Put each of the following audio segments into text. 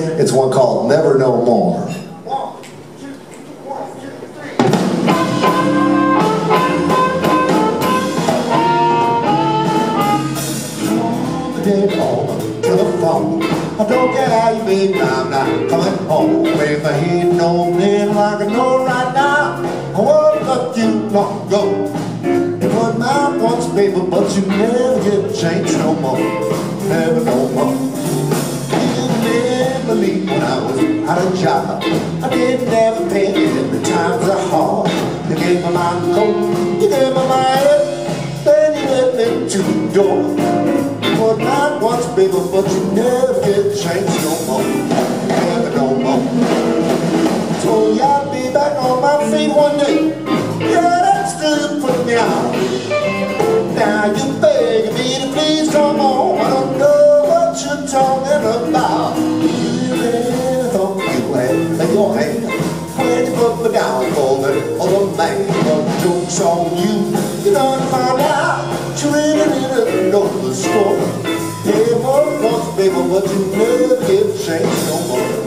It's one called Never No More. Dead on the telephone. I don't care how you been, I'm not coming home. If I ain't no man like I know right now, I won't let you long ago. You put my once, baby, but you never get changed no more. Never Of job. I didn't have a penny the times are hard. You gave my coat, you gave my head, then you let me to the door. Put my once, baby, but you never get changed no more. You. Done find out you really didn't know the score. More once, baby, you never get changed no more.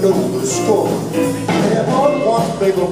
know the score. They had hard walked, they were